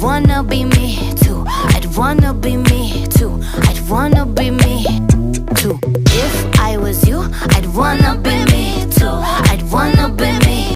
wanna be me too. I'd wanna be me too. I'd wanna be me.